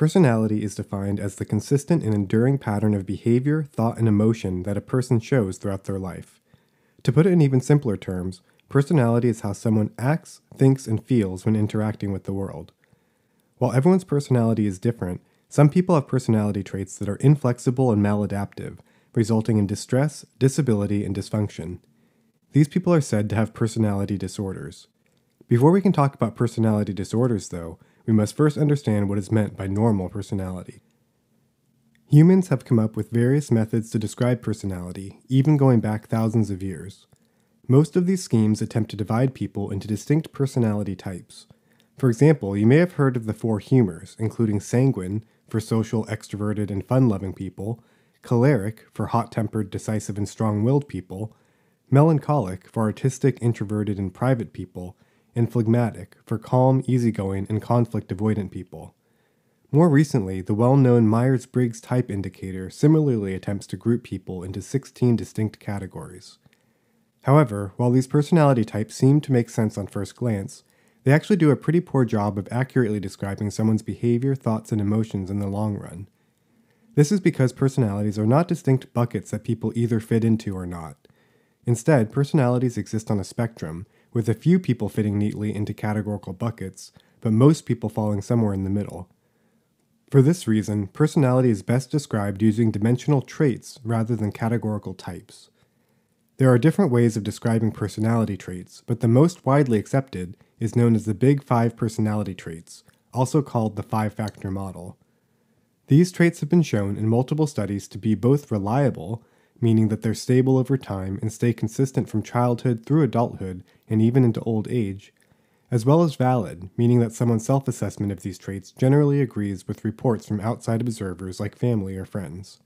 Personality is defined as the consistent and enduring pattern of behavior, thought, and emotion that a person shows throughout their life. To put it in even simpler terms, personality is how someone acts, thinks, and feels when interacting with the world. While everyone's personality is different, some people have personality traits that are inflexible and maladaptive, resulting in distress, disability, and dysfunction. These people are said to have personality disorders. Before we can talk about personality disorders, though, we must first understand what is meant by normal personality. Humans have come up with various methods to describe personality, even going back thousands of years. Most of these schemes attempt to divide people into distinct personality types. For example, you may have heard of the four humors, including sanguine, for social, extroverted, and fun loving people, choleric, for hot tempered, decisive, and strong willed people, melancholic, for artistic, introverted, and private people, and phlegmatic, for calm, easygoing, and conflict avoidant people. More recently, the well known Myers Briggs Type Indicator similarly attempts to group people into 16 distinct categories. However, while these personality types seem to make sense on first glance, they actually do a pretty poor job of accurately describing someone's behavior, thoughts, and emotions in the long run. This is because personalities are not distinct buckets that people either fit into or not. Instead, personalities exist on a spectrum, with a few people fitting neatly into categorical buckets, but most people falling somewhere in the middle. For this reason, personality is best described using dimensional traits rather than categorical types. There are different ways of describing personality traits, but the most widely accepted is known as the Big Five personality traits, also called the five factor model. These traits have been shown in multiple studies to be both reliable meaning that they're stable over time and stay consistent from childhood through adulthood and even into old age, as well as valid, meaning that someone's self assessment of these traits generally agrees with reports from outside observers like family or friends.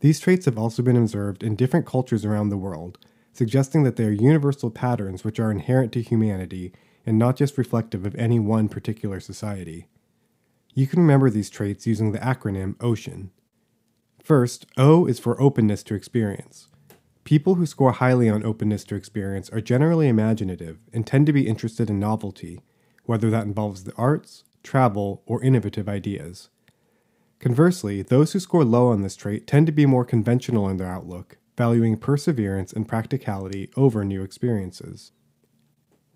These traits have also been observed in different cultures around the world, suggesting that they are universal patterns which are inherent to humanity and not just reflective of any one particular society. You can remember these traits using the acronym OCEAN. First, O is for openness to experience. People who score highly on openness to experience are generally imaginative and tend to be interested in novelty, whether that involves the arts, travel, or innovative ideas. Conversely, those who score low on this trait tend to be more conventional in their outlook, valuing perseverance and practicality over new experiences.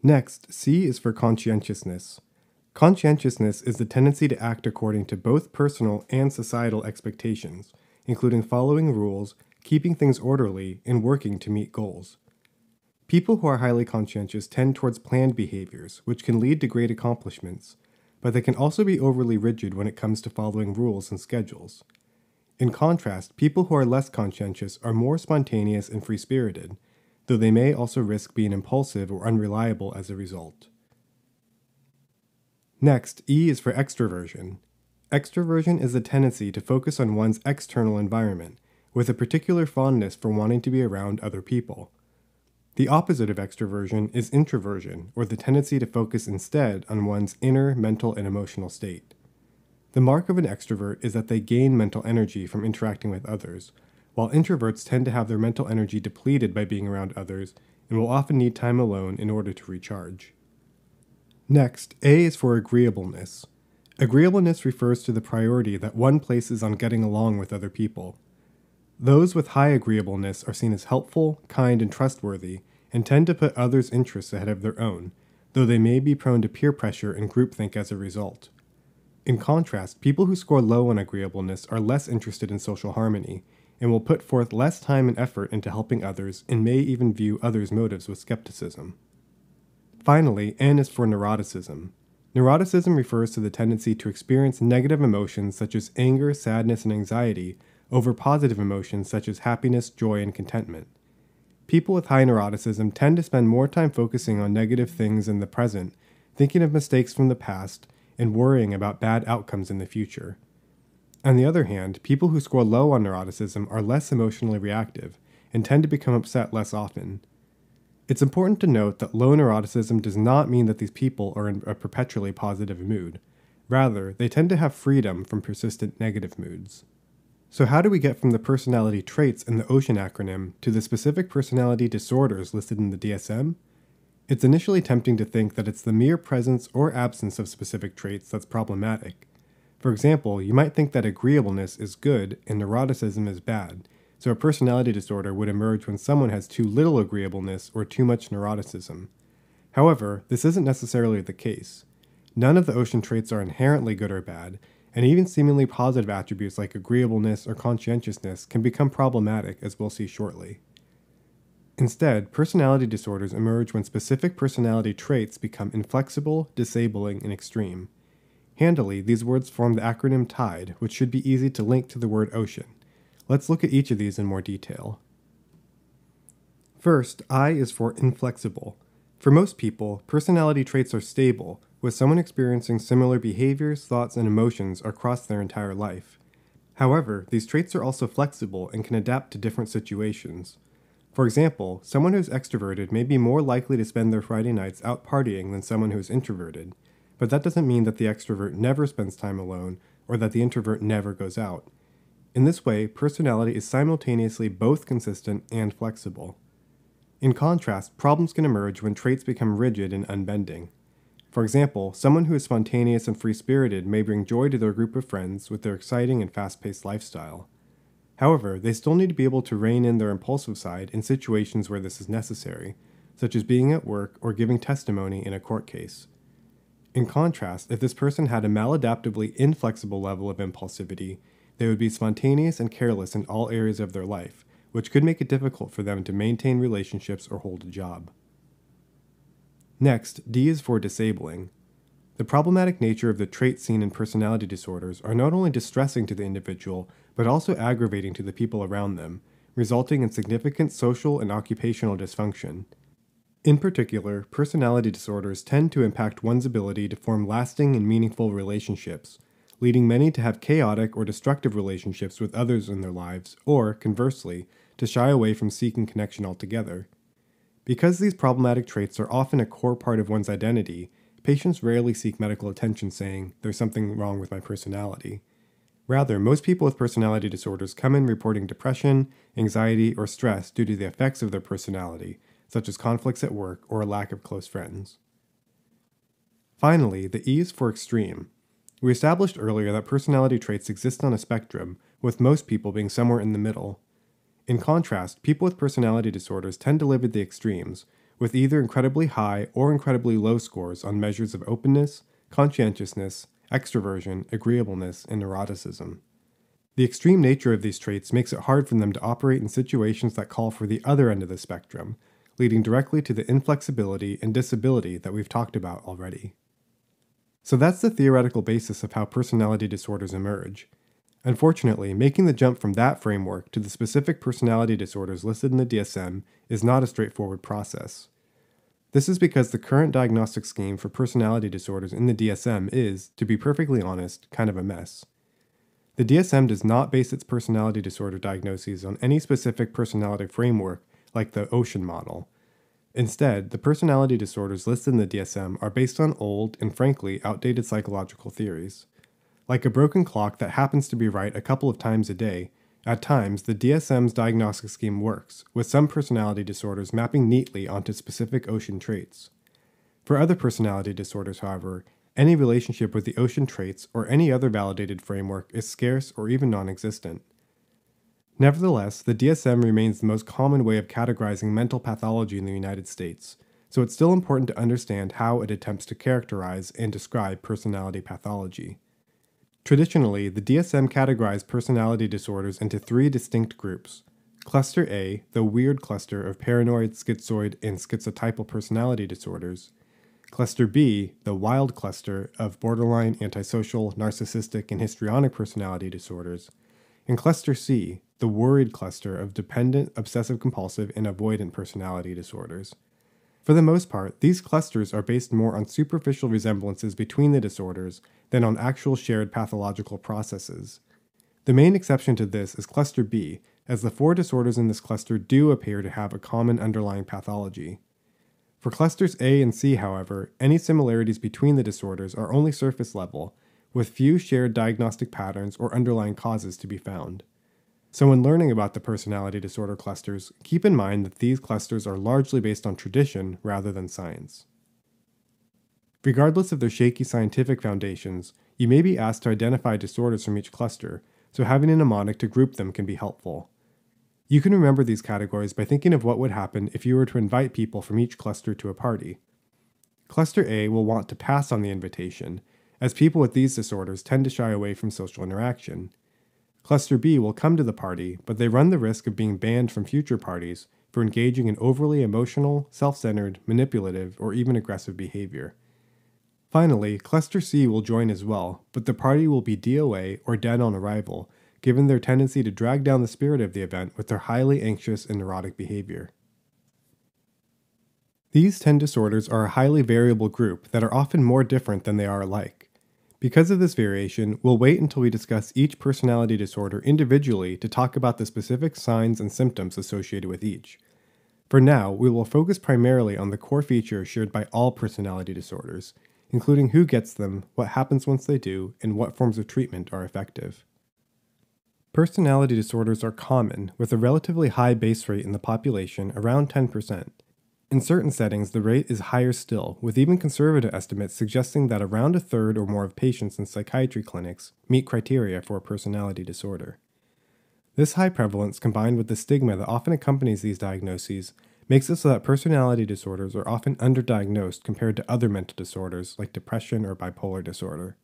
Next, C is for conscientiousness. Conscientiousness is the tendency to act according to both personal and societal expectations, including following rules, keeping things orderly, and working to meet goals. People who are highly conscientious tend towards planned behaviors, which can lead to great accomplishments, but they can also be overly rigid when it comes to following rules and schedules. In contrast, people who are less conscientious are more spontaneous and free spirited, though they may also risk being impulsive or unreliable as a result. Next, E is for extroversion. Extroversion is a tendency to focus on one's external environment, with a particular fondness for wanting to be around other people. The opposite of extroversion is introversion, or the tendency to focus instead on one's inner mental and emotional state. The mark of an extrovert is that they gain mental energy from interacting with others, while introverts tend to have their mental energy depleted by being around others and will often need time alone in order to recharge. Next, A is for agreeableness. Agreeableness refers to the priority that one places on getting along with other people. Those with high agreeableness are seen as helpful, kind, and trustworthy, and tend to put others' interests ahead of their own, though they may be prone to peer pressure and groupthink as a result. In contrast, people who score low on agreeableness are less interested in social harmony, and will put forth less time and effort into helping others and may even view others' motives with skepticism. Finally, N is for neuroticism. Neuroticism refers to the tendency to experience negative emotions such as anger, sadness, and anxiety over positive emotions such as happiness, joy, and contentment. People with high neuroticism tend to spend more time focusing on negative things in the present, thinking of mistakes from the past, and worrying about bad outcomes in the future. On the other hand, people who score low on neuroticism are less emotionally reactive and tend to become upset less often. It's important to note that low neuroticism does not mean that these people are in a perpetually positive mood. Rather, they tend to have freedom from persistent negative moods. So, how do we get from the personality traits in the OCEAN acronym to the specific personality disorders listed in the DSM? It's initially tempting to think that it's the mere presence or absence of specific traits that's problematic, For example, you might think that agreeableness is good and neuroticism is bad, so a personality disorder would emerge when someone has too little agreeableness or too much neuroticism. However, this isn't necessarily the case. None of the ocean traits are inherently good or bad, and even seemingly positive attributes like agreeableness or conscientiousness can become problematic, as we'll see shortly. Instead, personality disorders emerge when specific personality traits become inflexible, disabling, and extreme. Handily, these words form the acronym TIDE, which should be easy to link to the word ocean. Let's look at each of these in more detail. First, I is for inflexible. For most people, personality traits are stable, with someone experiencing similar behaviors, thoughts, and emotions across their entire life. However, these traits are also flexible and can adapt to different situations. For example, someone who's extroverted may be more likely to spend their Friday nights out partying than someone who's introverted, but that doesn't mean that the extrovert never spends time alone or that the introvert never goes out. In this way, personality is simultaneously both consistent and flexible. In contrast, problems can emerge when traits become rigid and unbending. For example, someone who is spontaneous and free spirited may bring joy to their group of friends with their exciting and fast paced lifestyle. However, they still need to be able to rein in their impulsive side in situations where this is necessary, such as being at work or giving testimony in a court case. In contrast, if this person had a maladaptively inflexible level of impulsivity, they would be spontaneous and careless in all areas of their life, which could make it difficult for them to maintain relationships or hold a job. Next, D is for disabling. The problematic nature of the traits seen in personality disorders are not only distressing to the individual, but also aggravating to the people around them, resulting in significant social and occupational dysfunction. In particular, personality disorders tend to impact one's ability to form lasting and meaningful relationships, leading many to have chaotic or destructive relationships with others in their lives, or, conversely, to shy away from seeking connection altogether. Because these problematic traits are often a core part of one's identity, patients rarely seek medical attention saying, There's something wrong with my personality. Rather, most people with personality disorders come in reporting depression, anxiety, or stress due to the effects of their personality, such as conflicts at work or a lack of close friends. Finally, the E is for extreme. We established earlier that personality traits exist on a spectrum, with most people being somewhere in the middle. In contrast, people with personality disorders tend to live at the extremes, with either incredibly high or incredibly low scores on measures of openness, conscientiousness, extroversion, agreeableness, and neuroticism. The extreme nature of these traits makes it hard for them to operate in situations that call for the other end of the spectrum, leading directly to the inflexibility and disability that we've talked about already. So that's the theoretical basis of how personality disorders emerge. Unfortunately, making the jump from that framework to the specific personality disorders listed in the DSM is not a straightforward process. This is because the current diagnostic scheme for personality disorders in the DSM is, to be perfectly honest, kind of a mess. The DSM does not base its personality disorder diagnoses on any specific personality framework like the Ocean model. Instead, the personality disorders listed in the DSM are based on old and frankly outdated psychological theories. Like a broken clock that happens to be right a couple of times a day, at times the DSM's diagnostic scheme works, with some personality disorders mapping neatly onto specific ocean traits. For other personality disorders, however, any relationship with the ocean traits or any other validated framework is scarce or even non existent. Nevertheless, the DSM remains the most common way of categorizing mental pathology in the United States, so it's still important to understand how it attempts to characterize and describe personality pathology. Traditionally, the DSM categorized personality disorders into three distinct groups. Cluster A, the weird cluster of paranoid, schizoid, and schizotypal personality disorders. Cluster B, the wild cluster of borderline, antisocial, narcissistic, and histrionic personality disorders. And Cluster C, the worried cluster of dependent, obsessive compulsive, and avoidant personality disorders. For the most part, these clusters are based more on superficial resemblances between the disorders than on actual shared pathological processes. The main exception to this is cluster B, as the four disorders in this cluster do appear to have a common underlying pathology. For clusters A and C, however, any similarities between the disorders are only surface level, with few shared diagnostic patterns or underlying causes to be found. So, when learning about the personality disorder clusters, keep in mind that these clusters are largely based on tradition rather than science. Regardless of their shaky scientific foundations, you may be asked to identify disorders from each cluster, so having a mnemonic to group them can be helpful. You can remember these categories by thinking of what would happen if you were to invite people from each cluster to a party. Cluster A will want to pass on the invitation, as people with these disorders tend to shy away from social interaction. Cluster B will come to the party, but they run the risk of being banned from future parties for engaging in overly emotional, self centered, manipulative, or even aggressive behavior. Finally, Cluster C will join as well, but the party will be DOA or dead on arrival, given their tendency to drag down the spirit of the event with their highly anxious and neurotic behavior. These 10 disorders are a highly variable group that are often more different than they are alike. Because of this variation, we'll wait until we discuss each personality disorder individually to talk about the specific signs and symptoms associated with each. For now, we will focus primarily on the core features shared by all personality disorders, including who gets them, what happens once they do, and what forms of treatment are effective. Personality disorders are common, with a relatively high base rate in the population, around 10%. In certain settings, the rate is higher still, with even conservative estimates suggesting that around a third or more of patients in psychiatry clinics meet criteria for a personality disorder. This high prevalence, combined with the stigma that often accompanies these diagnoses, makes it so that personality disorders are often underdiagnosed compared to other mental disorders like depression or bipolar disorder.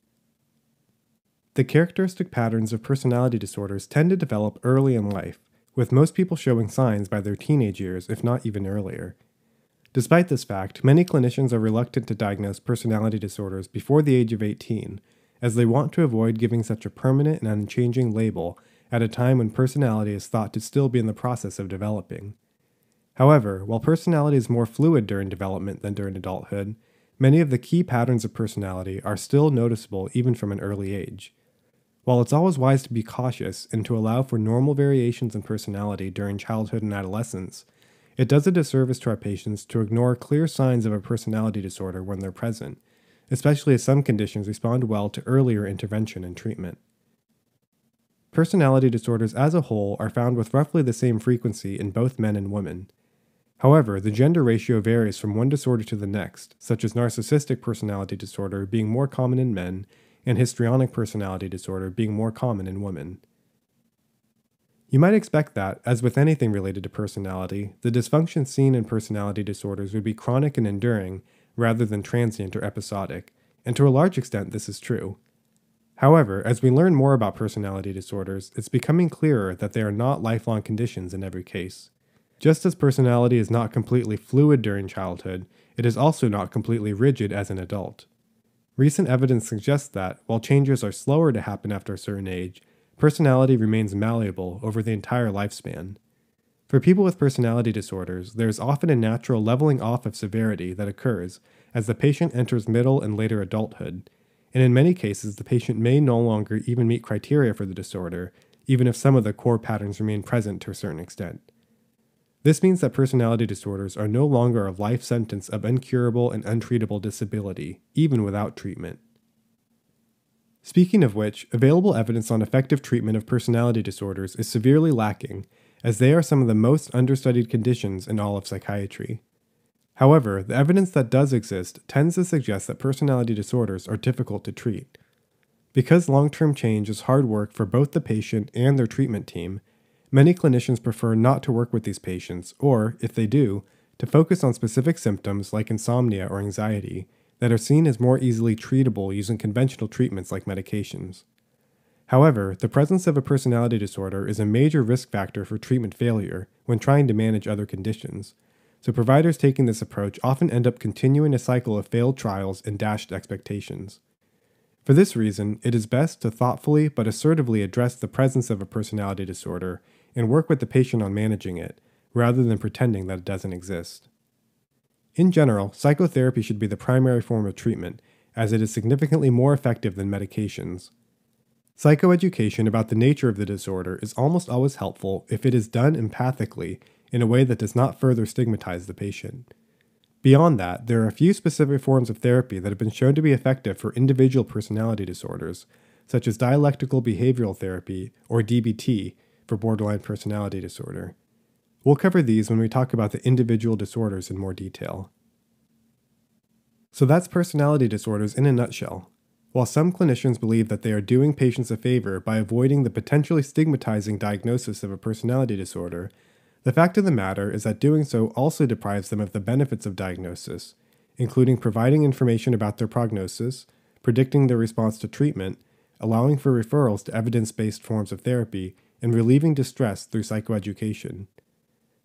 The characteristic patterns of personality disorders tend to develop early in life, with most people showing signs by their teenage years, if not even earlier, Despite this fact, many clinicians are reluctant to diagnose personality disorders before the age of 18, as they want to avoid giving such a permanent and unchanging label at a time when personality is thought to still be in the process of developing. However, while personality is more fluid during development than during adulthood, many of the key patterns of personality are still noticeable even from an early age. While it's always wise to be cautious and to allow for normal variations in personality during childhood and adolescence, it does a disservice to our patients to ignore clear signs of a personality disorder when they're present, especially as some conditions respond well to earlier intervention and treatment. Personality disorders as a whole are found with roughly the same frequency in both men and women. However, the gender ratio varies from one disorder to the next, such as narcissistic personality disorder being more common in men and histrionic personality disorder being more common in women. You might expect that, as with anything related to personality, the dysfunction seen in personality disorders would be chronic and enduring rather than transient or episodic, and to a large extent this is true. However, as we learn more about personality disorders, it's becoming clearer that they are not lifelong conditions in every case. Just as personality is not completely fluid during childhood, it is also not completely rigid as an adult. Recent evidence suggests that, while changes are slower to happen after a certain age, personality remains malleable over the entire lifespan. For people with personality disorders, there is often a natural leveling off of severity that occurs as the patient enters middle and later adulthood, and in many cases, the patient may no longer even meet criteria for the disorder, even if some of the core patterns remain present to a certain extent. This means that personality disorders are no longer a life sentence of incurable and untreatable disability, even without treatment. Speaking of which, available evidence on effective treatment of personality disorders is severely lacking, as they are some of the most understudied conditions in all of psychiatry. However, the evidence that does exist tends to suggest that personality disorders are difficult to treat. Because long term change is hard work for both the patient and their treatment team, many clinicians prefer not to work with these patients, or, if they do, to focus on specific symptoms like insomnia or anxiety that are seen as more easily treatable using conventional treatments like medications. However, the presence of a personality disorder is a major risk factor for treatment failure when trying to manage other conditions, so providers taking this approach often end up continuing a cycle of failed trials and dashed expectations. For this reason, it is best to thoughtfully but assertively address the presence of a personality disorder and work with the patient on managing it, rather than pretending that it doesn't exist. In general, psychotherapy should be the primary form of treatment, as it is significantly more effective than medications. Psychoeducation about the nature of the disorder is almost always helpful if it is done empathically in a way that does not further stigmatize the patient. Beyond that, there are a few specific forms of therapy that have been shown to be effective for individual personality disorders, such as dialectical behavioral therapy, or DBT, for borderline personality disorder. We'll cover these when we talk about the individual disorders in more detail. So that's personality disorders in a nutshell. While some clinicians believe that they are doing patients a favor by avoiding the potentially stigmatizing diagnosis of a personality disorder, the fact of the matter is that doing so also deprives them of the benefits of diagnosis, including providing information about their prognosis, predicting their response to treatment, allowing for referrals to evidence based forms of therapy, and relieving distress through psychoeducation.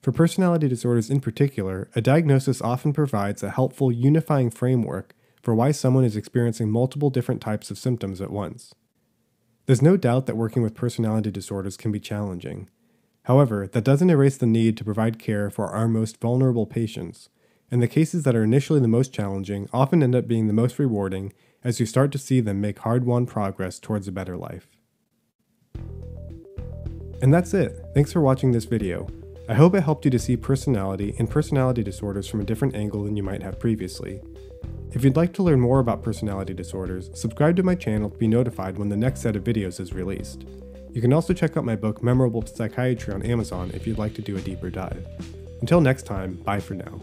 For personality disorders in particular, a diagnosis often provides a helpful unifying framework for why someone is experiencing multiple different types of symptoms at once. There's no doubt that working with personality disorders can be challenging. However, that doesn't erase the need to provide care for our most vulnerable patients, and the cases that are initially the most challenging often end up being the most rewarding as you start to see them make hard won progress towards a better life. And that's it. Thanks for watching this video. I hope it helped you to see personality and personality disorders from a different angle than you might have previously. If you'd like to learn more about personality disorders, subscribe to my channel to be notified when the next set of videos is released. You can also check out my book Memorable Psychiatry on Amazon if you'd like to do a deeper dive. Until next time, bye for now.